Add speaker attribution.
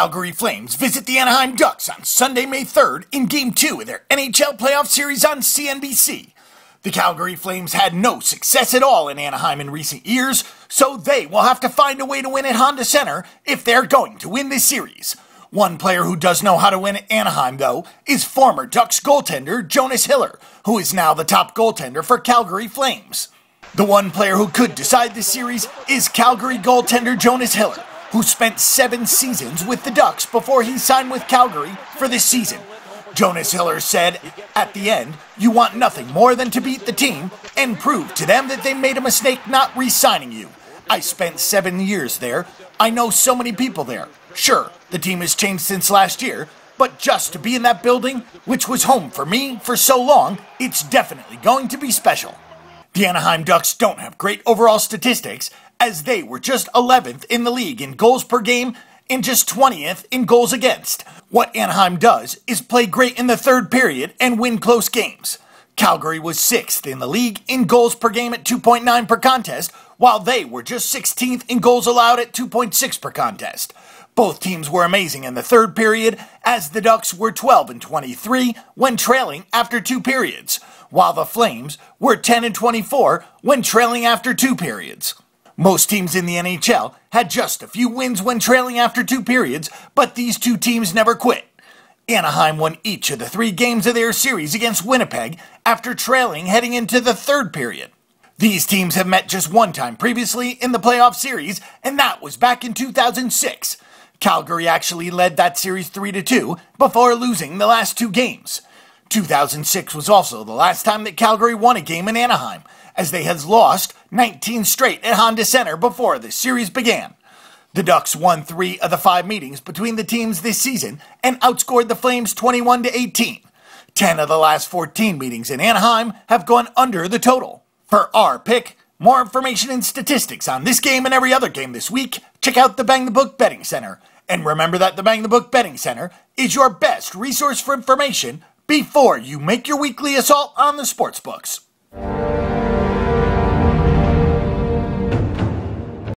Speaker 1: Calgary Flames visit the Anaheim Ducks on Sunday, May 3rd in Game 2 of their NHL playoff series on CNBC. The Calgary Flames had no success at all in Anaheim in recent years, so they will have to find a way to win at Honda Center if they're going to win this series. One player who does know how to win at Anaheim, though, is former Ducks goaltender Jonas Hiller, who is now the top goaltender for Calgary Flames. The one player who could decide this series is Calgary goaltender Jonas Hiller who spent seven seasons with the Ducks before he signed with Calgary for this season. Jonas Hiller said, At the end, you want nothing more than to beat the team and prove to them that they made a mistake not re signing you. I spent seven years there. I know so many people there. Sure, the team has changed since last year, but just to be in that building, which was home for me for so long, it's definitely going to be special. The Anaheim Ducks don't have great overall statistics, as they were just 11th in the league in goals per game and just 20th in goals against. What Anaheim does is play great in the third period and win close games. Calgary was 6th in the league in goals per game at 2.9 per contest, while they were just 16th in goals allowed at 2.6 per contest. Both teams were amazing in the third period, as the Ducks were 12 and 23 when trailing after two periods, while the Flames were 10 and 24 when trailing after two periods. Most teams in the NHL had just a few wins when trailing after two periods, but these two teams never quit. Anaheim won each of the three games of their series against Winnipeg after trailing heading into the third period. These teams have met just one time previously in the playoff series, and that was back in 2006. Calgary actually led that series 3 2 before losing the last two games. 2006 was also the last time that Calgary won a game in Anaheim, as they had lost 19 straight at Honda Center before the series began. The Ducks won three of the five meetings between the teams this season and outscored the Flames 21 to 18. 10 of the last 14 meetings in Anaheim have gone under the total. For our pick, more information and statistics on this game and every other game this week, check out the Bang the Book Betting Center. And remember that the Bang the Book Betting Center is your best resource for information before you make your weekly assault on the sports books.